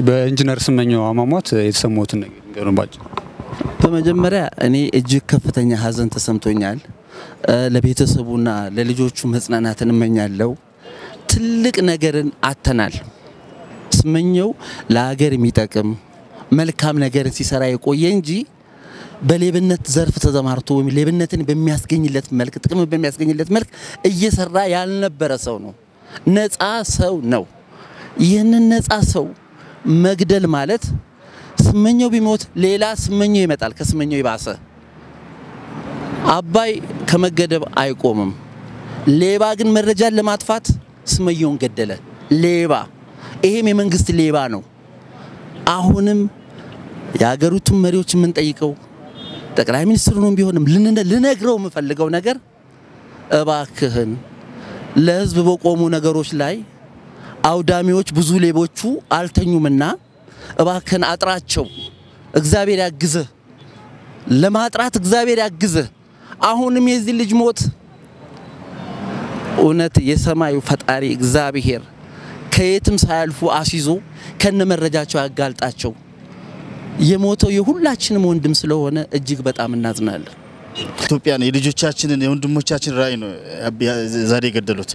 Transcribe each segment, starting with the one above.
በኢንጂነር ስመኘው አሟሟት የተሰማዎትን ነገር ንገሩን ባጭሩ። በመጀመሪያ እኔ እጅግ ከፍተኛ ሐዘን ተሰምቶኛል። ለቤተሰቡና ለልጆቹ መጽናናትን እመኛለሁ። ትልቅ ነገርን አተናል። ስመኘው ለሀገር የሚጠቅም መልካም ነገርን ሲሰራ የቆየ እንጂ በሌብነት ዘርፍ ተዘማርቶ ወይም ሌብነትን በሚያስገኝለት መልክ ጥቅምን በሚያስገኝለት መልክ እየሰራ ያልነበረ ሰው ነው። ነፃ ሰው ነው። ይህንን ነፃ ሰው መግደል ማለት ስመኘው ቢሞት ሌላ ስመኘው ይመጣል፣ ከስመኘው ይባሰ። አባይ ከመገደብ አይቆምም። ሌባ ግን መረጃን ለማጥፋት ስመኘውን ገደለ። ሌባ፣ ይሄም የመንግስት ሌባ ነው። አሁንም የሀገሪቱን መሪዎች የምንጠይቀው ጠቅላይ ሚኒስትሩንም ቢሆንም ልነግረው የምፈልገው ነገር እባክህን ለህዝብ በቆሙ ነገሮች ላይ አውዳሚዎች ብዙ ሌቦቹ አልተኙምና እባክህን አጥራቸው። እግዚአብሔር ያግዝህ፣ ለማጥራት እግዚአብሔር ያግዝህ። አሁንም የዚህ ልጅ ሞት እውነት የሰማዩ ፈጣሪ እግዚአብሔር ከየትም ሳያልፉ አስይዞ ከነ መረጃቸው ያጋልጣቸው። የሞተው የሁላችንም ወንድም ስለሆነ እጅግ በጣም እናዝናለን። ኢትዮጵያን የልጆቻችንን የወንድሞቻችን ራዕይ ነው ዛሬ የገደሉት።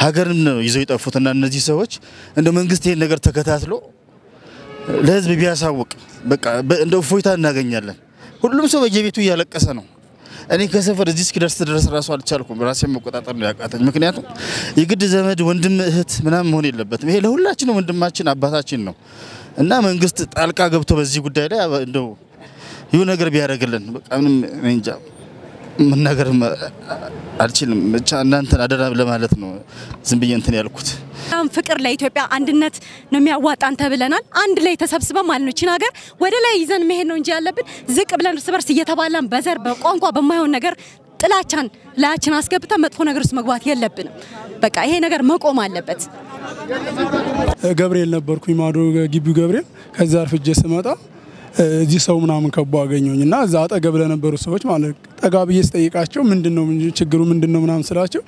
ሀገርን ነው ይዘው የጠፉት እና እነዚህ ሰዎች እንደ መንግስት ይሄን ነገር ተከታትሎ ለህዝብ ቢያሳውቅ በቃ እንደ እፎይታ እናገኛለን። ሁሉም ሰው በየቤቱ እያለቀሰ ነው። እኔ ከሰፈር እዚህ እስኪደርስ ድረስ ራሱ አልቻልኩም። ራሴን መቆጣጠር ነው ያቃተኝ። ምክንያቱም የግድ ዘመድ፣ ወንድም፣ እህት ምናምን መሆን የለበትም። ይሄ ለሁላችንም ወንድማችን አባታችን ነው እና መንግስት ጣልቃ ገብቶ በዚህ ጉዳይ ላይ እንደው ይሁ ነገር ቢያደርግልን በቃ ምንም እንጃ መናገር አልችልም። ብቻ እናንተን አደራ ለማለት ነው ዝም ብዬ እንትን ያልኩት። በጣም ፍቅር ለኢትዮጵያ አንድነት ነው የሚያዋጣን ተብለናል። አንድ ላይ ተሰብስበን ማለት ነው ቺን ሀገር ወደ ላይ ይዘን መሄድ ነው እንጂ ያለብን ዝቅ ብለን እርስ በርስ እየተባላን በዘር በቋንቋ በማይሆን ነገር ጥላቻን ላያችን አስገብተን መጥፎ ነገር ውስጥ መግባት የለብንም። በቃ ይሄ ነገር መቆም አለበት። ገብርኤል ነበርኩኝ ማዶ ግቢው ገብርኤል። ከዛ አርፍጄ ስመጣ እዚህ ሰው ምናምን ከቦ አገኘሁኝ እና እዛ አጠገብ ለነበሩ ሰዎች ማለት ጠጋ ብዬ ስጠይቃቸው ምንድን ነው ችግሩ ምንድን ነው ምናምን ስላቸው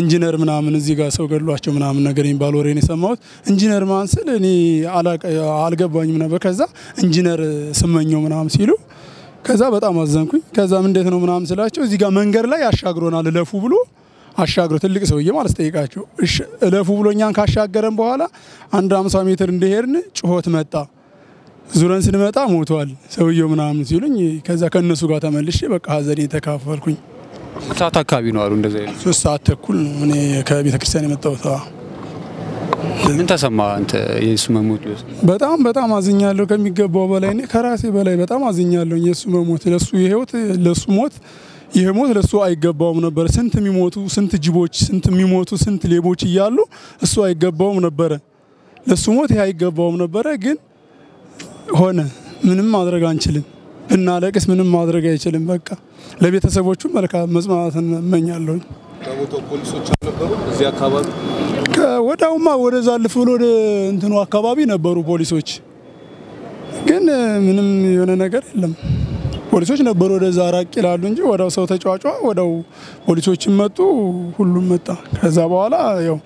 ኢንጂነር ምናምን እዚህ ጋር ሰው ገድሏቸው ምናምን ነገር የሚባል ወሬ ነው የሰማሁት። ኢንጂነር ማን ስል እኔ አልገባኝም ነበር። ከዛ ኢንጂነር ስመኘው ምናምን ሲሉ ከዛ በጣም አዘንኩኝ። ከዛም እንዴት ነው ምናምን ስላቸው እዚህ ጋር መንገድ ላይ አሻግሮናል እለፉ ብሎ አሻግሮ ትልቅ ሰውዬ ማለት ጠይቃቸው እለፉ ብሎ እኛን ካሻገረን በኋላ አንድ 50 ሜትር እንደሄድን ጩኸት መጣ። ዙረን ስንመጣ ሞቷል ሰውየው ምናምን ሲሉኝ ከዛ ከእነሱ ጋር ተመልሼ በቃ ሀዘኔ ተካፈልኩኝ። ሰዓት አካባቢ ነው አሉ አይነት ሶስት ሰዓት ተኩል ነው እኔ ከቤተ ክርስቲያን የመጣሁት። ምን ተሰማ አንተ የሱ መሞት በጣም በጣም አዝኛለሁ ከሚገባው በላይ እኔ ከራሴ በላይ በጣም አዝኛለሁ። የእሱ መሞት ለሱ የህይወት ለሱ ሞት ይህ ሞት ለሱ አይገባውም ነበር። ስንት የሚሞቱ ስንት ጅቦች ስንት የሚሞቱ ስንት ሌቦች እያሉ እሱ አይገባውም ነበረ። ለሱ ሞት ይህ አይገባውም ነበረ። ግን ሆነ። ምንም ማድረግ አንችልም። ብናለቅስ ምንም ማድረግ አይችልም። በቃ ለቤተሰቦቹ መልካም መጽናናትን እመኛለሁኝ። ከወዳውማ ወደዛ ልፍ ብሎ ወደ እንትኑ አካባቢ ነበሩ ፖሊሶች፣ ግን ምንም የሆነ ነገር የለም። ፖሊሶች ነበሩ ወደዛ ራቅ ይላሉ እንጂ ወዳው ሰው ተጫጫ፣ ወዳው ፖሊሶችን መጡ፣ ሁሉም መጣ። ከዛ በኋላ ያው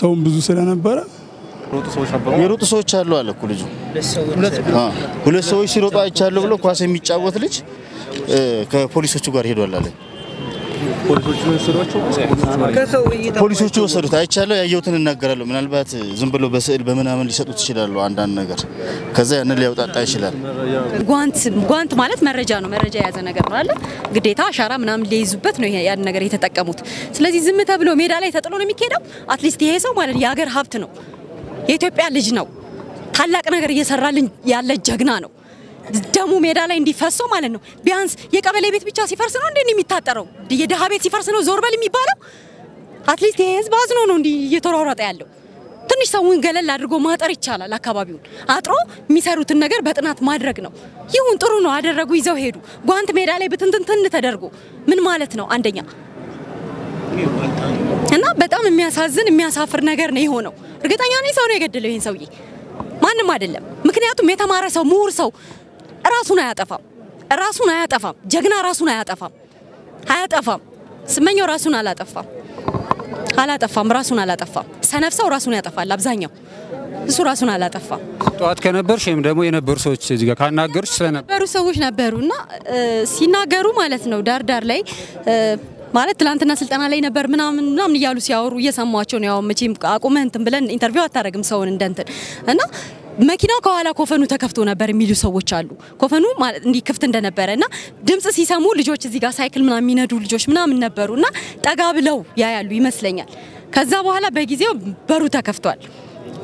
ሰውም ብዙ ስለነበረ የሮጡ ሰዎች አሉ አለ እኮ ልጁ። ሁለት ሰዎች ሲሮጡ አይቻለሁ ብሎ ኳስ የሚጫወት ልጅ ከፖሊሶቹ ጋር ሄዷል አለ። ፖሊሶቹ ወሰዱት። አይቻለሁ፣ ያየሁትን እናገራለሁ። ምናልባት ዝም ብሎ በስዕል በምናምን ሊሰጡት ይችላሉ አንዳንድ ነገር። ከዛ ያንን ሊያውጣጣ ይችላል። ጓንት ጓንት ማለት መረጃ ነው። መረጃ የያዘ ነገር ነው አለ ግዴታ አሻራ ምናምን ሊይዙበት ነው ይሄ- ያን ነገር የተጠቀሙት። ስለዚህ ዝም ተብሎ ሜዳ ላይ ተጥሎ ነው የሚካሄደው። at least ይሄ ሰው ማለት የሀገር ሀብት ነው፣ የኢትዮጵያ ልጅ ነው፣ ታላቅ ነገር እየሰራልን ያለ ጀግና ነው። ደሙ ሜዳ ላይ እንዲፈሰው ማለት ነው። ቢያንስ የቀበሌ ቤት ብቻ ሲፈርስ ነው እንዴ የሚታጠረው? የድሃ ቤት ሲፈርስ ነው ዞር በል የሚባለው? at least ይሄ ህዝብ አዝኖ ነው እንዲህ እየተሯሯጠ ያለው። ትንሽ ሰውን ገለል አድርጎ ማጠር ይቻላል። አካባቢውን አጥሮ የሚሰሩትን ነገር በጥናት ማድረግ ነው። ይሁን ጥሩ ነው አደረጉ፣ ይዘው ሄዱ። ጓንት ሜዳ ላይ ብትንትንትን ተደርጎ ምን ማለት ነው? አንደኛ እና በጣም የሚያሳዝን የሚያሳፍር ነገር ነው የሆነው። እርግጠኛ ነኝ ሰው ነው የገደለው ይህን ሰውዬ፣ ማንም አይደለም። ምክንያቱም የተማረ ሰው ምሁር ሰው ራሱን አያጠፋም፣ ራሱን አያጠፋም። ጀግና ራሱን አያጠፋም፣ አያጠፋም። ስመኘው ራሱን አላጠፋም። አላጠፋም፣ ራሱን አላጠፋም። ሰነፍ ሰው ራሱን ያጠፋል አብዛኛው። እሱ ራሱን አላጠፋም። ጠዋት ከነበርሽ ወይም ደግሞ የነበሩ ሰዎች እዚህ ጋር ካናገሩሽ ስለነበር ነበሩ ሰዎች ነበሩ እና ሲናገሩ ማለት ነው ዳር ዳር ላይ ማለት ትላንትና ስልጠና ላይ ነበር ምናምን ምናምን እያሉ ሲያወሩ እየሰሟቸው ነው። ያው መቼም አቁመህ እንትን ብለን interview አታደርግም ሰውን እንደ እና መኪናው ከኋላ ኮፈኑ ተከፍቶ ነበር የሚሉ ሰዎች አሉ። ኮፈኑ ማለት እንዲህ ክፍት እንደነበረ እና ድምጽ ሲሰሙ ልጆች እዚህ ጋር ሳይክል ምናምን የሚነዱ ልጆች ምናምን ነበሩ እና ጠጋ ብለው ያያሉ ይመስለኛል። ከዛ በኋላ በጊዜው በሩ ተከፍቷል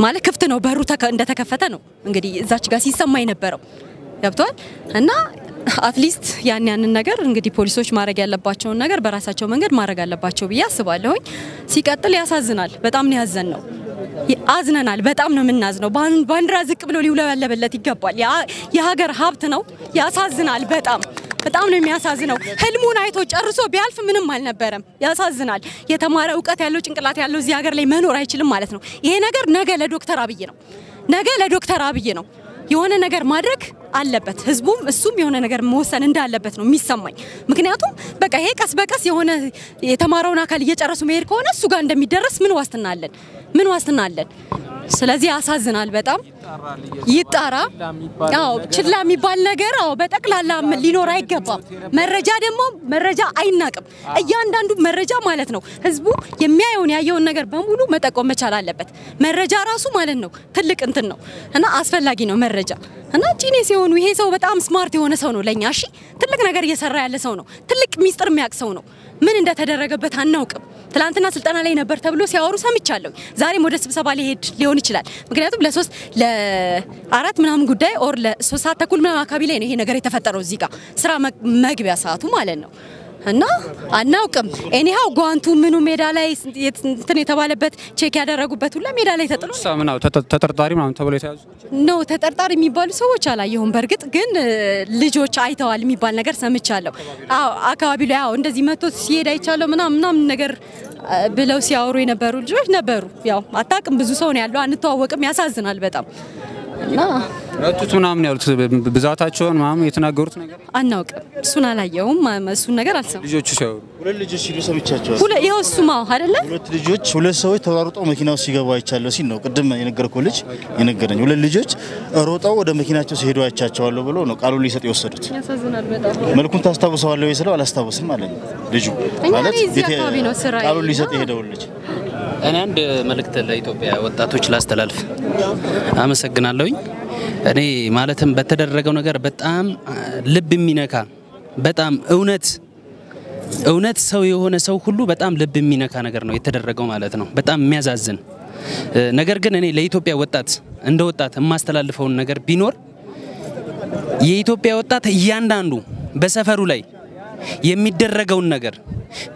ማለት ክፍት ነው በሩ ተከ- እንደተከፈተ ነው እንግዲህ እዛች ጋር ሲሰማ የነበረው ገብቷል እና at least ያን ያንን ነገር እንግዲህ ፖሊሶች ማድረግ ያለባቸውን ነገር በራሳቸው መንገድ ማድረግ አለባቸው ብዬ አስባለሁኝ። ሲቀጥል ያሳዝናል። በጣም ነው ያዘንነው አዝነናል። በጣም ነው የምናዝነው። ባን- ባንዲራ ዝቅ ብሎ ሊውለበለበለት ይገባል። የሀገር ሀብት ነው። ያሳዝናል። በጣም በጣም ነው የሚያሳዝነው። ህልሙን አይቶ ጨርሶ ቢያልፍ ምንም አልነበረም። ያሳዝናል። የተማረ እውቀት ያለው ጭንቅላት ያለው እዚህ ሀገር ላይ መኖር አይችልም ማለት ነው። ይሄ ነገር ነገ ለዶክተር አብይ ነው። ነገ ለዶክተር አብይ ነው የሆነ ነገር ማድረግ አለበት። ህዝቡም እሱም የሆነ ነገር መወሰን እንዳለበት ነው የሚሰማኝ። ምክንያቱም በቃ ይሄ ቀስ በቀስ የሆነ የተማረውን አካል እየጨረሱ መሄድ ከሆነ እሱ ጋር እንደሚደረስ ምን ዋስትና አለን? ምን ዋስትና አለን? ስለዚህ ያሳዝናል በጣም ይጣራ። አዎ ችላ የሚባል ነገር አዎ በጠቅላላ ሊኖር አይገባም። መረጃ ደግሞ መረጃ አይናቅም። እያንዳንዱ መረጃ ማለት ነው ህዝቡ የሚያየውን ያየውን ነገር በሙሉ መጠቆም መቻል አለበት። መረጃ ራሱ ማለት ነው ትልቅ እንትን ነው እና አስፈላጊ ነው መረጃ እና genius የሆኑ ይሄ ሰው በጣም smart የሆነ ሰው ነው ለኛ። እሺ ትልቅ ነገር እየሰራ ያለ ሰው ነው። ትልቅ ሚስጥር የሚያውቅ ሰው ነው። ምን እንደተደረገበት አናውቅም። ትላንትና ስልጠና ላይ ነበር ተብሎ ሲያወሩ ሰምቻለሁ። ዛሬም ወደ ስብሰባ ሊሄድ ሊሆን ይችላል። ምክንያቱም ለሶስት ለአራት ምናምን ጉዳይ or ለሶስት ሰዓት ተኩል ምናምን አካባቢ ላይ ነው ይሄ ነገር የተፈጠረው እዚህ ጋር ስራ መግ- መግቢያ ሰዓቱ ማለት ነው። እና አናውቅም። anyhow ጓንቱ ምኑ ሜዳ ላይ እንትን የተባለበት check ያደረጉበት ሁላ ሜዳ ላይ ተጥሎ ተጠርጣሪ ምናምን ተብሎ የተያዙ ነው ተጠርጣሪ የሚባሉ ሰዎች አላየሁም። በእርግጥ ግን ልጆች አይተዋል የሚባል ነገር ሰምቻለሁ። አዎ አካባቢ ላይ አዎ እንደዚህ መጥቶ ሲሄድ አይቻለሁ ምናምን ምናምን ነገር ብለው ሲያወሩ የነበሩ ልጆች ነበሩ። ያው አታውቅም፣ ብዙ ሰው ነው ያለው፣ አንተዋወቅም። ያሳዝናል በጣም እና መቱት ምናምን ያሉት ብዛታቸውን ምናምን የተናገሩት ነገር አናውቅም። እሱን አላየሁም፣ እሱን ነገር አልሰማሁም። ልጆቹ ሲያወሩ ሁለት ልጆች ሲሉ ሰምቻቸዋል። ሁለ ይኸው እሱማ አይደለ ሁለት ልጆች ሁለት ሰዎች ተሯሩጠው መኪና ውስጥ ሲገቡ አይቻለሁ ሲል ነው ቅድም የነገርኩህ ልጅ የነገረኝ። ሁለት ልጆች ሮጠው ወደ መኪናቸው ሲሄዱ አይቻቸዋለሁ ብሎ ነው ቃሉን ሊሰጥ የወሰዱት። ያሳዝናል በጣም። መልኩን ታስታውሰዋለህ ወይ ስለው አላስታውስም አለኝ ልጁ። እኛ ማለት እኔ እዚህ ቤቴ- አካባቢ ነው ስራዬ ቃሉን ሊሰጥ የሄደውን ልጅ እኔ አንድ መልእክት ለኢትዮጵያ ወጣቶች ላስተላልፍ። አመሰግናለሁኝ። እኔ ማለትም በተደረገው ነገር በጣም ልብ የሚነካ በጣም እውነት እውነት ሰው የሆነ ሰው ሁሉ በጣም ልብ የሚነካ ነገር ነው የተደረገው ማለት ነው። በጣም የሚያዛዝን ነገር ግን እኔ ለኢትዮጵያ ወጣት እንደ ወጣት የማስተላልፈውን ነገር ቢኖር የኢትዮጵያ ወጣት እያንዳንዱ በሰፈሩ ላይ የሚደረገውን ነገር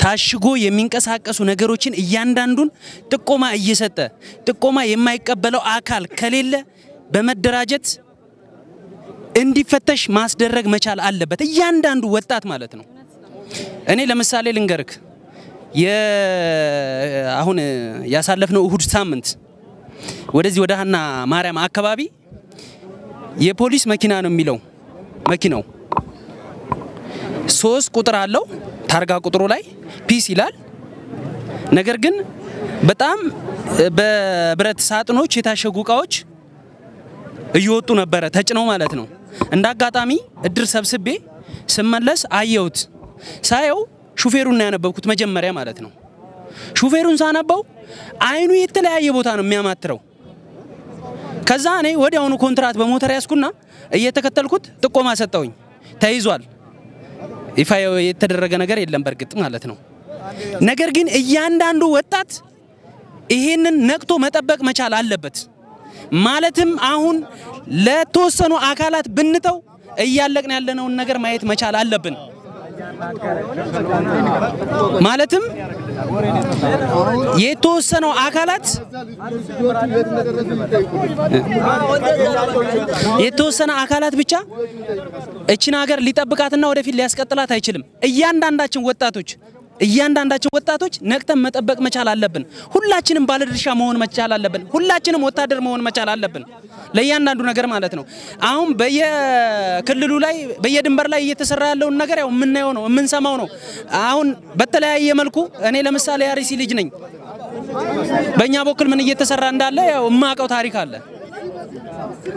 ታሽጎ የሚንቀሳቀሱ ነገሮችን እያንዳንዱን ጥቆማ እየሰጠ ጥቆማ የማይቀበለው አካል ከሌለ በመደራጀት እንዲፈተሽ ማስደረግ መቻል አለበት። እያንዳንዱ ወጣት ማለት ነው። እኔ ለምሳሌ ልንገርክ አሁን ያሳለፍነው እሁድ ሳምንት ወደዚህ ወደ ሀና ማርያም አካባቢ የፖሊስ መኪና ነው የሚለው መኪናው ሶስት ቁጥር አለው ታርጋ ቁጥሩ ላይ ፒስ ይላል። ነገር ግን በጣም በብረት ሳጥኖች የታሸጉ እቃዎች እየወጡ ነበረ ተጭነው ማለት ነው። እንደ አጋጣሚ እድር ሰብስቤ ስመለስ አየሁት። ሳየው ሹፌሩን ያነበብኩት መጀመሪያ ማለት ነው። ሹፌሩን ሳነበው አይኑ የተለያየ ቦታ ነው የሚያማትረው። ከዛ እኔ ወዲያውኑ ኮንትራት በሞተር ያስኩና እየተከተልኩት ጥቆማ ሰጠውኝ። ተይዟል። ይፋ የተደረገ ነገር የለም በእርግጥ ማለት ነው። ነገር ግን እያንዳንዱ ወጣት ይሄንን ነቅቶ መጠበቅ መቻል አለበት። ማለትም አሁን ለተወሰኑ አካላት ብንተው እያለቅን ያለነውን ነገር ማየት መቻል አለብን። ማለትም የተወሰነው አካላት የተወሰነ አካላት ብቻ እችን ሀገር ሊጠብቃትና ወደፊት ሊያስቀጥላት አይችልም። እያንዳንዳችን ወጣቶች እያንዳንዳችን ወጣቶች ነቅተን መጠበቅ መቻል አለብን። ሁላችንም ባለድርሻ መሆን መቻል አለብን። ሁላችንም ወታደር መሆን መቻል አለብን። ለእያንዳንዱ ነገር ማለት ነው። አሁን በየክልሉ ላይ በየድንበር ላይ እየተሰራ ያለውን ነገር ያው የምናየው ነው የምንሰማው ነው። አሁን በተለያየ መልኩ እኔ ለምሳሌ አርሲ ልጅ ነኝ። በእኛ በኩል ምን እየተሰራ እንዳለ ያው የማውቀው ታሪክ አለ።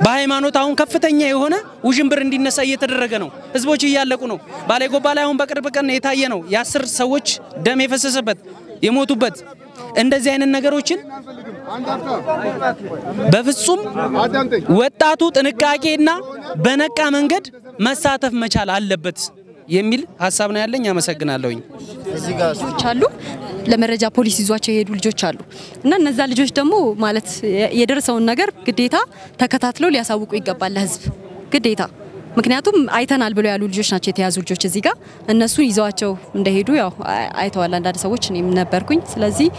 በሃይማኖት አሁን ከፍተኛ የሆነ ውዥንብር እንዲነሳ እየተደረገ ነው። ህዝቦች እያለቁ ነው። ባሌ ጎባ ላይ አሁን በቅርብ ቀን የታየ ነው። የአስር ሰዎች ደም የፈሰሰበት የሞቱበት እንደዚህ አይነት ነገሮችን በፍጹም ወጣቱ ጥንቃቄና በነቃ መንገድ መሳተፍ መቻል አለበት የሚል ሀሳብ ነው ያለኝ። አመሰግናለሁኝ። ልጆች አሉ ለመረጃ ፖሊስ ይዟቸው የሄዱ ልጆች አሉ እና እነዛ ልጆች ደግሞ ማለት የደረሰውን ነገር ግዴታ ተከታትለው ሊያሳውቁ ይገባል ለህዝብ ግዴታ። ምክንያቱም አይተናል ብለው ያሉ ልጆች ናቸው የተያዙ ልጆች እዚህ ጋር እነሱን ይዘዋቸው እንደሄዱ ያው አይ- አይተዋል አንዳንድ ሰዎች እኔም ነበርኩኝ። ስለዚህ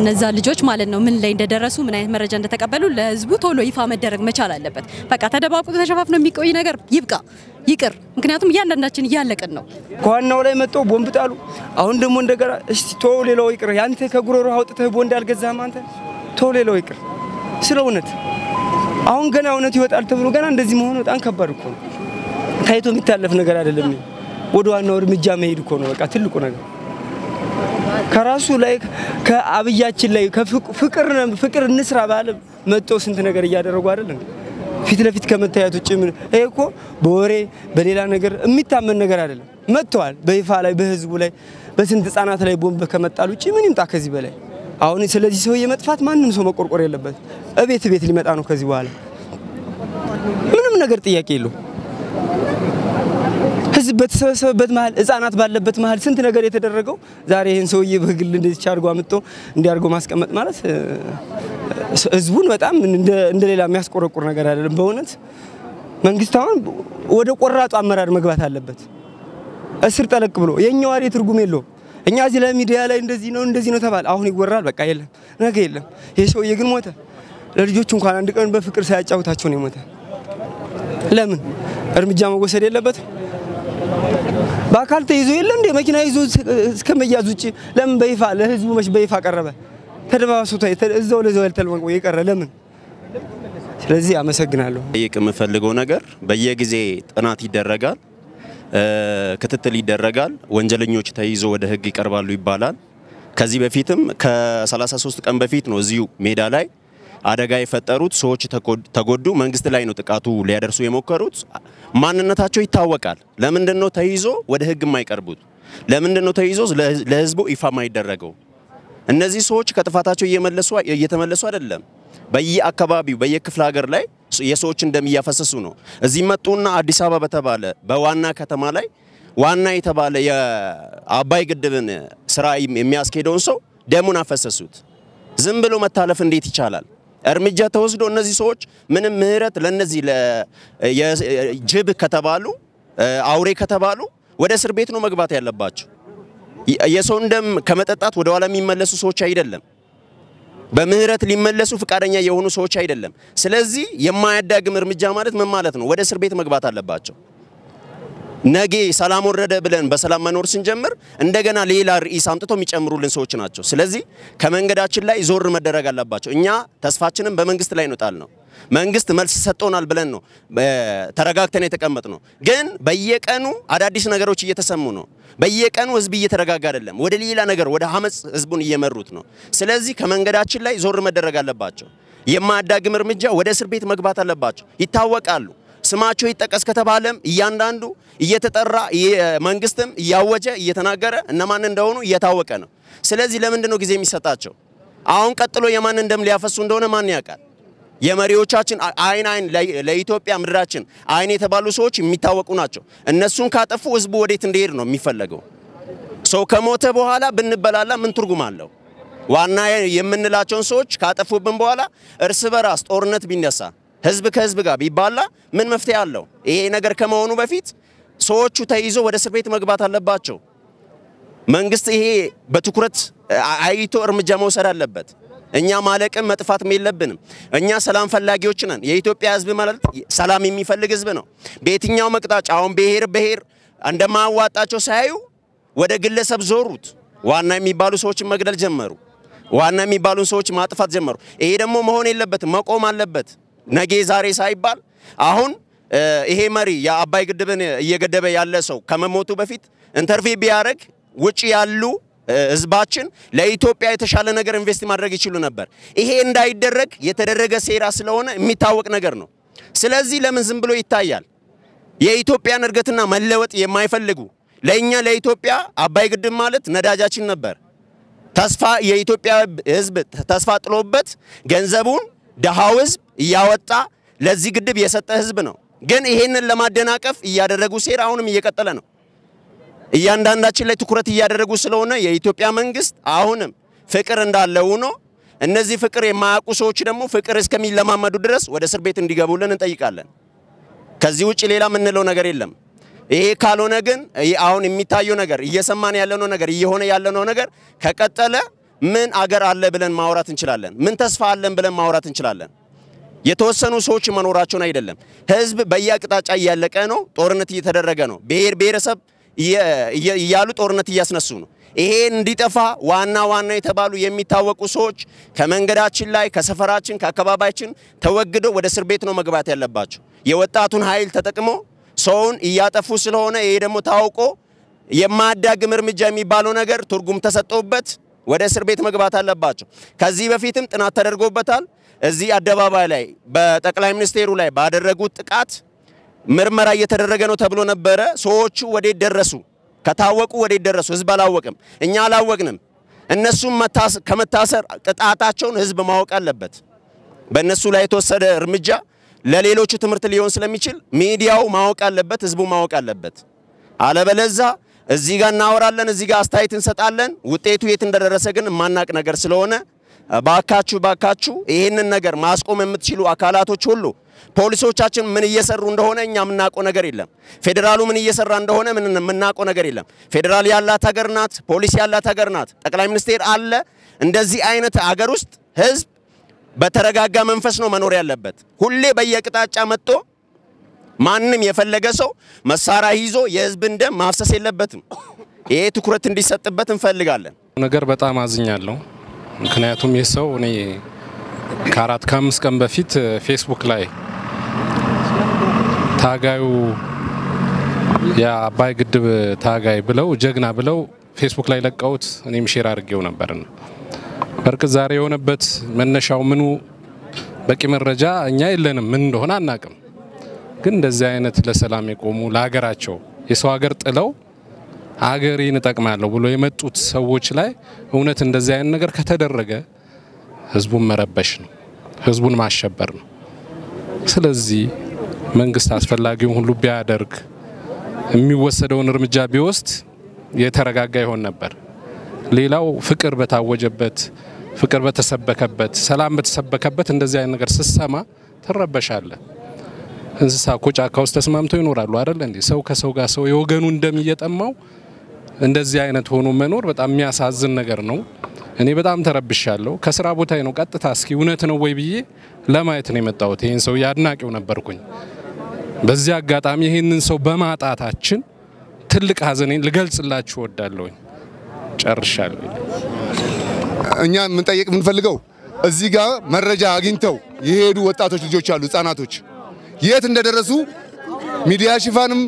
እነዛ ልጆች ማለት ነው ምን ላይ እንደደረሱ ምን አይነት መረጃ እንደተቀበሉ ለህዝቡ ቶሎ ይፋ መደረግ መቻል አለበት። በቃ ተደባብቆ ተሸፋፍኖ የሚቆይ ነገር ይብቃ፣ ይቅር። ምክንያቱም እያንዳንዳችን እያለቅን ነው። ከዋናው ላይ መጥተው ቦምብ ጣሉ። አሁን ደግሞ እንደገና እስቲ ቶ ሌላው ይቅር፣ ያንተ ከጉሮሮ አውጥተህ ቦንድ አልገዛህም አንተ ቶ ሌላው ይቅር። ስለ እውነት አሁን ገና እውነት ይወጣል ተብሎ ገና እንደዚህ መሆኑ በጣም ከባድ እኮ ነው። ታይቶ የሚታለፍ ነገር አይደለም። ወደ ዋናው እርምጃ መሄድ እኮ ነው በቃ ትልቁ ነገር። ከራሱ ላይ ከአብያችን ላይ ፍቅር ፍቅር እንስራ ባለ መጥተው ስንት ነገር እያደረጉ አይደለም ፊት ለፊት ከመታየት ውጭ ምን ይሄ እኮ በወሬ በሌላ ነገር የሚታመን ነገር አይደለም። መጥተዋል በይፋ ላይ በህዝቡ ላይ በስንት ህጻናት ላይ ቦምብ ከመጣል ውጭ ምን ይምጣ ከዚህ በላይ? አሁን ስለዚህ ሰውዬ መጥፋት ማንም ሰው መቆርቆር የለበት። እቤት ቤት ሊመጣ ነው ከዚህ በኋላ ምንም ነገር ጥያቄ የለው። ህዝብ በተሰበሰበበት መሀል ህጻናት ባለበት መሀል ስንት ነገር የተደረገው ዛሬ ይህን ሰውዬ በግል እንደዚህ አድርጎ አምጥቶ እንዲያርጎ ማስቀመጥ ማለት ህዝቡን በጣም እንደ- እንደሌላ የሚያስቆረቁር ነገር አይደለም። በእውነት መንግስት አሁን ወደ ቆራጡ አመራር መግባት አለበት። እስር ጠለቅ ብሎ የኛ ወሬ ትርጉም የለውም። እኛ እዚህ ለሚዲያ ላይ እንደዚህ ነው እንደዚህ ነው ተባለ፣ አሁን ይወራል፣ በቃ የለም ነገ የለም። ይሄ ሰውዬ ግን ሞተ። ለልጆቹ እንኳን አንድ ቀን በፍቅር ሳያጫውታቸው ነው የሞተ። ለምን እርምጃ መወሰድ የለበትም? በአካል ተይዞ የለ እንደ መኪና ይዞ እስከ መያዝ ውጭ ለምን በይፋ ለህዝቡ መች በይፋ ቀረበ? ተደባባሱ እዛው ለዛው ያልተልመቆ የቀረ ለምን? ስለዚህ አመሰግናለሁ። ጠይቅ የምፈልገው ነገር በየጊዜ ጥናት ይደረጋል፣ ክትትል ይደረጋል፣ ወንጀለኞች ተይዞ ወደ ህግ ይቀርባሉ ይባላል። ከዚህ በፊትም ከ33 ቀን በፊት ነው እዚሁ ሜዳ ላይ አደጋ የፈጠሩት ሰዎች ተጎ- ተጎዱ። መንግስት ላይ ነው ጥቃቱ ሊያደርሱ የሞከሩት። ማንነታቸው ይታወቃል። ለምንድን ነው ተይዞ ወደ ህግ የማይቀርቡት? ለምንድን ነው ተይዞ ለህዝ- ለህዝቡ ይፋ የማይደረገው? እነዚህ ሰዎች ከጥፋታቸው እየተመለሱ አይደለም። በየአካባቢው በየክፍለ ሀገር ላይ የሰዎችን ደም እያፈሰሱ ነው። እዚህ መጡና አዲስ አበባ በተባለ በዋና ከተማ ላይ ዋና የተባለ የአባይ ግድብን ስራ የሚያስኬደውን ሰው ደሙን አፈሰሱት። ዝም ብሎ መታለፍ እንዴት ይቻላል? እርምጃ ተወስዶ እነዚህ ሰዎች ምንም ምህረት ለነዚህ ጅብ ከተባሉ አውሬ ከተባሉ ወደ እስር ቤት ነው መግባት ያለባቸው። የሰውን ደም ከመጠጣት ወደ ኋላ የሚመለሱ ሰዎች አይደለም። በምህረት ሊመለሱ ፈቃደኛ የሆኑ ሰዎች አይደለም። ስለዚህ የማያዳግም እርምጃ ማለት ምን ማለት ነው? ወደ እስር ቤት መግባት አለባቸው። ነጌ ሰላም ወረደ ብለን በሰላም መኖር ስንጀምር እንደገና ሌላ ርዕስ አምጥተው የሚጨምሩልን ሰዎች ናቸው። ስለዚህ ከመንገዳችን ላይ ዞር መደረግ አለባቸው። እኛ ተስፋችንን በመንግስት ላይ ነው ጣል ነው። መንግስት መልስ ሰጥቶናል ብለን ነው ተረጋግተን የተቀመጥ ነው። ግን በየቀኑ አዳዲስ ነገሮች እየተሰሙ ነው። በየቀኑ ህዝብ እየተረጋጋ አይደለም። ወደ ሌላ ነገር ወደ አመፅ ህዝቡን እየመሩት ነው። ስለዚህ ከመንገዳችን ላይ ዞር መደረግ አለባቸው። የማያዳግም እርምጃ ወደ እስር ቤት መግባት አለባቸው። ይታወቃሉ። ስማቸው ይጠቀስ ከተባለም እያንዳንዱ እየተጠራ መንግስትም እያወጀ እየተናገረ እነማን እንደሆኑ እየታወቀ ነው። ስለዚህ ለምንድን ነው ጊዜ የሚሰጣቸው? አሁን ቀጥሎ የማንን ደም ሊያፈሱ እንደሆነ ማን ያውቃል? የመሪዎቻችን አይን አይን ለኢትዮጵያ ምድራችን አይን የተባሉ ሰዎች የሚታወቁ ናቸው። እነሱን ካጠፉ ህዝቡ ወዴት እንዲሄድ ነው የሚፈለገው? ሰው ከሞተ በኋላ ብንበላላ ምን ትርጉም አለው? ዋና የምንላቸውን ሰዎች ካጠፉብን በኋላ እርስ በራስ ጦርነት ቢነሳ ህዝብ ከህዝብ ጋር ቢባላ ምን መፍትሄ አለው? ይሄ ነገር ከመሆኑ በፊት ሰዎቹ ተይዞ ወደ እስር ቤት መግባት አለባቸው። መንግስት ይሄ በትኩረት አይቶ እርምጃ መውሰድ አለበት። እኛ ማለቅም መጥፋትም የለብንም። እኛ ሰላም ፈላጊዎች ነን። የኢትዮጵያ ህዝብ ማለት ሰላም የሚፈልግ ህዝብ ነው። በየትኛው መቅጣጫ አሁን ብሔር ብሔር እንደማያዋጣቸው ሳያዩ ወደ ግለሰብ ዞሩት። ዋና የሚባሉ ሰዎችን መግደል ጀመሩ። ዋና የሚባሉን ሰዎች ማጥፋት ጀመሩ። ይሄ ደግሞ መሆን የለበትም፣ መቆም አለበት። ነገ ዛሬ ሳይባል አሁን ይሄ መሪ የአባይ ግድብን እየገደበ ያለ ሰው ከመሞቱ በፊት interview ቢያደርግ ውጭ ያሉ ህዝባችን ለኢትዮጵያ የተሻለ ነገር invest ማድረግ ይችሉ ነበር። ይሄ እንዳይደረግ የተደረገ ሴራ ስለሆነ የሚታወቅ ነገር ነው። ስለዚህ ለምን ዝም ብሎ ይታያል? የኢትዮጵያን እድገትና መለወጥ የማይፈልጉ ለእኛ ለኢትዮጵያ አባይ ግድብ ማለት ነዳጃችን ነበር። ተስፋ የኢትዮጵያ ህዝብ ተስፋ ጥሎበት ገንዘቡን ደሃው ህዝብ እያወጣ ለዚህ ግድብ የሰጠ ህዝብ ነው። ግን ይሄንን ለማደናቀፍ እያደረጉ ሴራ አሁንም እየቀጠለ ነው። እያንዳንዳችን ላይ ትኩረት እያደረጉ ስለሆነ የኢትዮጵያ መንግስት አሁንም ፍቅር እንዳለ ሆኖ እነዚህ ፍቅር የማያውቁ ሰዎች ደግሞ ፍቅር እስከሚለማመዱ ድረስ ወደ እስር ቤት እንዲገቡልን እንጠይቃለን። ከዚህ ውጭ ሌላ የምንለው ነገር የለም። ይሄ ካልሆነ ግን አሁን የሚታየው ነገር እየሰማን ያለነው ነገር እየሆነ ያለነው ነገር ከቀጠለ ምን አገር አለ ብለን ማውራት እንችላለን? ምን ተስፋ አለን ብለን ማውራት እንችላለን? የተወሰኑ ሰዎች መኖራቸውን አይደለም። ህዝብ በየአቅጣጫ እያለቀ ነው። ጦርነት እየተደረገ ነው። ብሔር ብሔረሰብ እያሉ ጦርነት እያስነሱ ነው። ይሄ እንዲጠፋ ዋና ዋና የተባሉ የሚታወቁ ሰዎች ከመንገዳችን ላይ ከሰፈራችን ከአካባቢያችን ተወግደው ወደ እስር ቤት ነው መግባት ያለባቸው። የወጣቱን ኃይል ተጠቅሞ ሰውን እያጠፉ ስለሆነ ይሄ ደግሞ ታውቆ የማያዳግም እርምጃ የሚባለው ነገር ትርጉም ተሰጥቶበት ወደ እስር ቤት መግባት አለባቸው። ከዚህ በፊትም ጥናት ተደርጎበታል። እዚህ አደባባይ ላይ በጠቅላይ ሚኒስቴሩ ላይ ባደረጉት ጥቃት ምርመራ እየተደረገ ነው ተብሎ ነበረ። ሰዎቹ ወዴት ደረሱ? ከታወቁ ወዴት ደረሱ? ህዝብ አላወቅም፣ እኛ አላወቅንም። እነሱም ከመታሰር ቅጣታቸውን ህዝብ ማወቅ አለበት። በእነሱ ላይ የተወሰደ እርምጃ ለሌሎቹ ትምህርት ሊሆን ስለሚችል ሚዲያው ማወቅ አለበት፣ ህዝቡ ማወቅ አለበት። አለበለዛ እዚህ ጋር እናወራለን፣ እዚህ ጋር አስተያየት እንሰጣለን። ውጤቱ የት እንደደረሰ ግን የማናቅ ነገር ስለሆነ ባካችሁ ባካችሁ ይህንን ነገር ማስቆም የምትችሉ አካላቶች ሁሉ ፖሊሶቻችን ምን እየሰሩ እንደሆነ እኛ የምናውቀው ነገር የለም። ፌዴራሉ ምን እየሰራ እንደሆነ ምን የምናውቀው ነገር የለም። ፌዴራል ያላት ሀገር ናት። ፖሊስ ያላት ሀገር ናት። ጠቅላይ ሚኒስቴር አለ። እንደዚህ አይነት ሀገር ውስጥ ህዝብ በተረጋጋ መንፈስ ነው መኖር ያለበት። ሁሌ በየቅጣጫ መጥቶ ማንም የፈለገ ሰው መሳሪያ ይዞ የህዝብን ደም ማፍሰስ የለበትም። ይሄ ትኩረት እንዲሰጥበት እንፈልጋለን። ነገር በጣም አዝኛለሁ። ምክንያቱም ይህ ሰው እኔ ከአራት ከአምስት ቀን በፊት ፌስቡክ ላይ ታጋዩ የአባይ ግድብ ታጋይ ብለው ጀግና ብለው ፌስቡክ ላይ ለቀውት እኔም share አድርጌው ነበርና በእርግጥ ዛሬ የሆነበት መነሻው ምኑ በቂ መረጃ እኛ የለንም፣ ምን እንደሆነ አናቅም። ግን እንደዚህ አይነት ለሰላም የቆሙ ለሀገራቸው የሰው ሀገር ጥለው አገሬን እጠቅማለሁ ብሎ የመጡት ሰዎች ላይ እውነት እንደዚህ አይነት ነገር ከተደረገ ህዝቡን መረበሽ ነው፣ ህዝቡን ማሸበር ነው። ስለዚህ መንግስት አስፈላጊውን ሁሉ ቢያደርግ የሚወሰደውን እርምጃ ቢወስድ የተረጋጋ ይሆን ነበር። ሌላው ፍቅር በታወጀበት ፍቅር በተሰበከበት ሰላም በተሰበከበት እንደዚህ አይነት ነገር ስትሰማ ትረበሻለህ። እንስሳ እኮ ጫካ ውስጥ ተስማምተው ይኖራሉ አይደል እንዴ? ሰው ከሰው ጋር ሰው የወገኑ እንደሚየጠማው እንደዚህ አይነት ሆኖ መኖር በጣም የሚያሳዝን ነገር ነው። እኔ በጣም ተረብሻለሁ። ከስራ ቦታ ነው ቀጥታ እስኪ እውነት ነው ወይ ብዬ ለማየት ነው የመጣሁት። ይህን ሰው አድናቂው ነበርኩኝ። በዚህ አጋጣሚ ይህንን ሰው በማጣታችን ትልቅ ሀዘኔን ልገልጽላችሁ እወዳለሁኝ። ጨርሻለሁ። እኛ የምንጠይቅ የምንፈልገው እዚህ ጋር መረጃ አግኝተው የሄዱ ወጣቶች ልጆች አሉ፣ ህጻናቶች የት እንደደረሱ ሚዲያ ሽፋንም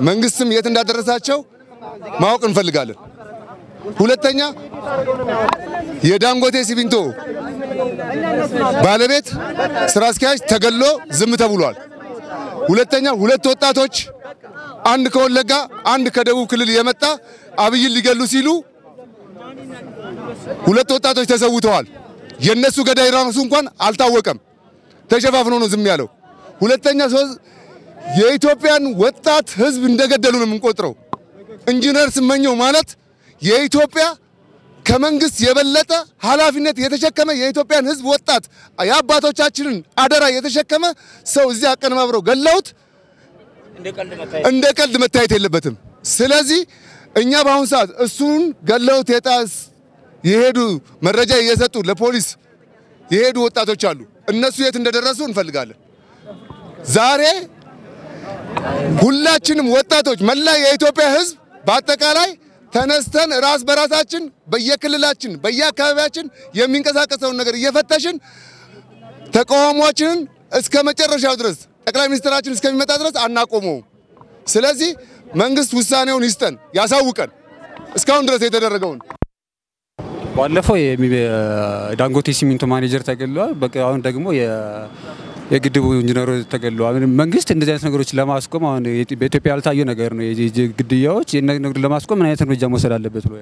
መንግስትም የት እንዳደረሳቸው ማወቅ እንፈልጋለን። ሁለተኛ የዳንጎቴ ሲሚንቶ ባለቤት ስራ አስኪያጅ ተገሎ ዝም ተብሏል። ሁለተኛ ሁለት ወጣቶች አንድ ከወለጋ አንድ ከደቡብ ክልል የመጣ አብይን ሊገሉ ሲሉ ሁለት ወጣቶች ተሰውተዋል። የነሱ ገዳይ ራሱ እንኳን አልታወቀም። ተሸፋፍኖ ነው ዝም ያለው። ሁለተኛ የኢትዮጵያን ወጣት ህዝብ እንደገደሉ ነው የምንቆጥረው። ኢንጂነር ስመኘው ማለት የኢትዮጵያ ከመንግስት የበለጠ ኃላፊነት የተሸከመ የኢትዮጵያን ህዝብ ወጣት የአባቶቻችንን አደራ የተሸከመ ሰው እዚህ አቀነባብረው ገለውት እንደ ቀልድ መታየት የለበትም። ስለዚህ እኛ በአሁኑ ሰዓት እሱን ገለውት የጣስ የሄዱ መረጃ እየሰጡ ለፖሊስ የሄዱ ወጣቶች አሉ። እነሱ የት እንደደረሱ እንፈልጋለን። ዛሬ ሁላችንም ወጣቶች፣ መላ የኢትዮጵያ ህዝብ በአጠቃላይ ተነስተን ራስ በራሳችን በየክልላችን በየአካባቢያችን የሚንቀሳቀሰውን ነገር እየፈተሽን ተቃውሟችንን እስከ መጨረሻው ድረስ ጠቅላይ ሚኒስትራችን እስከሚመጣ ድረስ አናቆመውም። ስለዚህ መንግስት ውሳኔውን ይስጠን፣ ያሳውቀን እስካሁን ድረስ የተደረገውን ባለፈው የዳንጎቴ ሲሚንቶ ማኔጀር በቃ አሁን ደግሞ የግድቡ ኢንጂነሩ ተገለዋል። መንግስት እንደዚህ አይነት ነገሮች ለማስቆም አሁን በኢትዮጵያ ያልታየ ነገር ነው። ግድያዎች ነገር ለማስቆም ምን አይነት እርምጃ መውሰድ አለበት ብሎ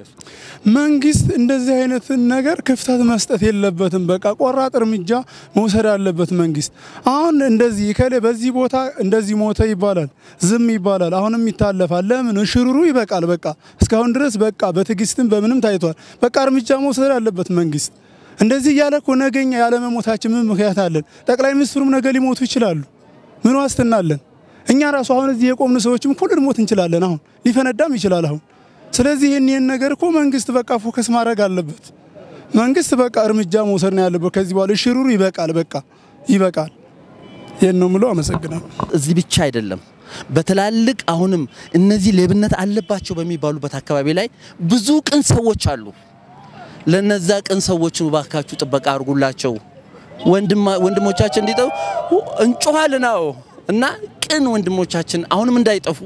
መንግስት እንደዚህ አይነትን ነገር ክፍተት መስጠት የለበትም። በቃ ቆራጥ እርምጃ መውሰድ አለበት መንግስት። አሁን እንደዚህ ከሌ በዚህ ቦታ እንደዚህ ሞተ ይባላል፣ ዝም ይባላል፣ አሁንም ይታለፋል። ለምን ሽሩሩ ይበቃል። በቃ እስካሁን ድረስ በቃ በትዕግስትም በምንም ታይቷል። በቃ እርምጃ መውሰድ አለበት መንግስት። እንደዚህ እያለ እኮ ነገ እኛ ያለመሞታችን ምን ምክንያት አለን? ጠቅላይ ሚኒስትሩም ነገ ሊሞቱ ይችላሉ። ምን ዋስትና አለን? እኛ ራሱ አሁን እዚህ የቆምን ሰዎችም እኮ ልንሞት እንችላለን። አሁን ሊፈነዳም ይችላል አሁን ስለዚህ ይህን ይህን ነገር እኮ መንግስት በቃ focus ማድረግ አለበት። መንግስት በቃ እርምጃ መውሰድ ነው ያለበት። ከዚህ በኋላ ሽሩሩ ይበቃል፣ በቃ ይበቃል። ይህን ነው ምለው። አመሰግናለሁ። እዚህ ብቻ አይደለም። በትላልቅ አሁንም እነዚህ ሌብነት አለባቸው በሚባሉበት አካባቢ ላይ ብዙ ቅን ሰዎች አሉ። ለነዛ ቅን ሰዎች ባካችሁ ጥበቃ አድርጉላቸው። ወንድሞቻችን እንዲጠፉ እንጮኋልን። አዎ እና ቅን ወንድሞቻችን አሁንም እንዳይጠፉ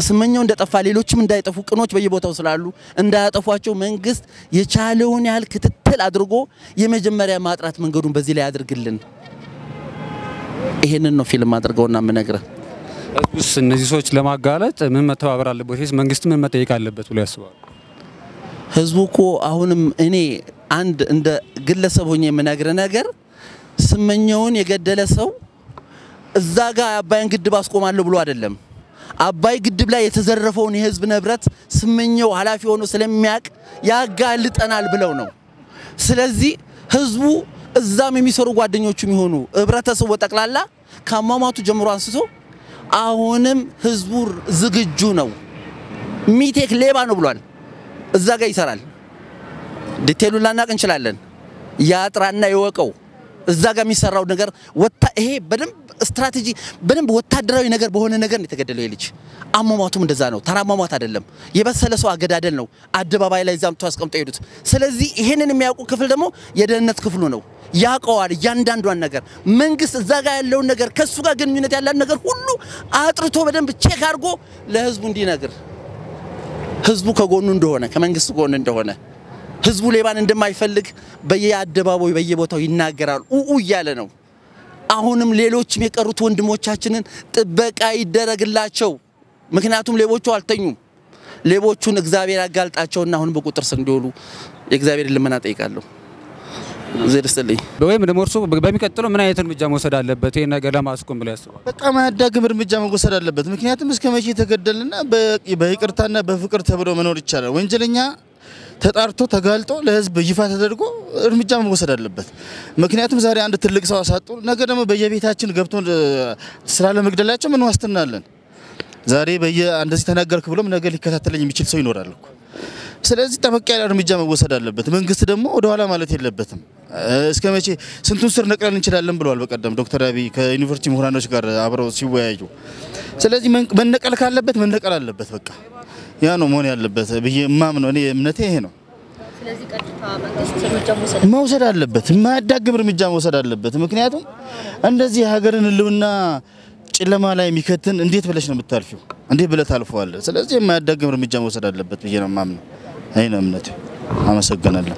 ስመኛው እንደጠፋ ሌሎችም እንዳይጠፉ ቅኖች በየቦታው ስላሉ እንዳያጠፏቸው መንግስት የቻለውን ያህል ክትትል አድርጎ የመጀመሪያ ማጥራት መንገዱን በዚህ ላይ ያድርግልን። ይሄንን ነው ፊልም አድርገውና የምነግርህ። እነዚህ ሰዎች ለማጋለጥ ምን መተባበር አለበት? መንግስት ምን መጠየቅ አለበት ብሎ ያስባሉ? ህዝቡ እኮ አሁንም እኔ አንድ እንደ ግለሰብ ሆኜ የምነግር ነገር ስመኘውን የገደለ ሰው እዛ ጋር የአባይን ግድብ አስቆማለሁ ብሎ አይደለም። አባይ ግድብ ላይ የተዘረፈውን የህዝብ ንብረት ስመኘው ኃላፊ ሆኖ ስለሚያውቅ ያጋልጠናል ብለው ነው። ስለዚህ ህዝቡ እዛም የሚሰሩ ጓደኞቹ የሚሆኑ ህብረተሰቡ ጠቅላላ ከአሟሟቱ ጀምሮ አንስቶ አሁንም ህዝቡ ዝግጁ ነው። ሚቴክ ሌባ ነው ብሏል። እዛ ጋር ይሰራል። detail ኡን ላናቅ እንችላለን። ይጣራና ይወቀው። እዛ ጋር የሚሰራው ነገር ወታ ይሄ በደንብ ስትራቴጂ በደንብ ወታደራዊ ነገር በሆነ ነገር ነው የተገደለው የልጅ አሟሟቱም እንደዛ ነው። ተራ አሟሟት አይደለም። የበሰለ ሰው አገዳደል ነው። አደባባይ ላይ ዛምቶ አስቀምጠው ሄዱት። ስለዚህ ይሄንን የሚያውቁ ክፍል ደግሞ የደህንነት ክፍሉ ነው። ያውቀዋል እያንዳንዷን ነገር። መንግስት እዛ ጋር ያለውን ነገር ከሱ ጋር ግንኙነት ያለን ነገር ሁሉ አጥርቶ በደንብ check አድርጎ ለህዝቡ እንዲነግር ህዝቡ ከጎኑ እንደሆነ ከመንግስት ጎን እንደሆነ ህዝቡ ሌባን እንደማይፈልግ በየአደባባዩ በየቦታው ይናገራል። ኡኡ እያለ ነው። አሁንም ሌሎችም የቀሩት ወንድሞቻችንን ጥበቃ ይደረግላቸው። ምክንያቱም ሌቦቹ አልተኙም። ሌቦቹን እግዚአብሔር ያጋልጣቸውና አሁንም በቁጥር ስር እንዲውሉ የእግዚአብሔር ልመና ጠይቃለሁ። እግዜር ይስጥልኝ። ወይም ደግሞ እርሱ በሚቀጥለው ምን አይነት እርምጃ መውሰድ አለበት ይህን ነገር ለማስቆም ብሎ ያስባሉ? በቃ ማያዳግም እርምጃ መወሰድ አለበት። ምክንያቱም እስከ መቼ የተገደልና በ- በይቅርታና በፍቅር ተብሎ መኖር ይቻላል? ወንጀለኛ ተጣርቶ ተጋልጦ ለህዝብ ይፋ ተደርጎ እርምጃ መወሰድ አለበት። ምክንያቱም ዛሬ አንድ ትልቅ ሰው አሳጡ፣ ነገ ደግሞ በየቤታችን ገብቶ ስላለመግደላቸው ምን ዋስትና አለን? ዛሬ በየ እንደዚህ ተናገርክ ብሎም ነገ ሊከታተለኝ የሚችል ሰው ይኖራል እኮ። ስለዚህ ጠበቅ ያለ እርምጃ መወሰድ አለበት። መንግስት ደግሞ ወደ ኋላ ማለት የለበትም። እስከ መቼ ስንቱን ስር ነቅለን እንችላለን ብለዋል በቀደም ዶክተር አብይ ከዩኒቨርሲቲ ምሁራኖች ጋር አብረው ሲወያዩ። ስለዚህ መነቀል ካለበት መነቀል አለበት። በቃ ያ ነው መሆን ያለበት ብዬ እማምነው እኔ እምነቴ ይሄ ነው። መውሰድ አለበት፣ የማያዳግም እርምጃ መውሰድ አለበት። ምክንያቱም እንደዚህ የሀገርን ሕልውና ጨለማ ላይ የሚከትን እንዴት ብለሽ ነው የምታልፊው? እንዴት ብለህ ታልፈዋለህ? ስለዚህ የማያዳግም እርምጃ መውሰድ አለበት ብዬ ነው የማምነው። ይሄ ነው እምነቴ። አመሰግናለሁ።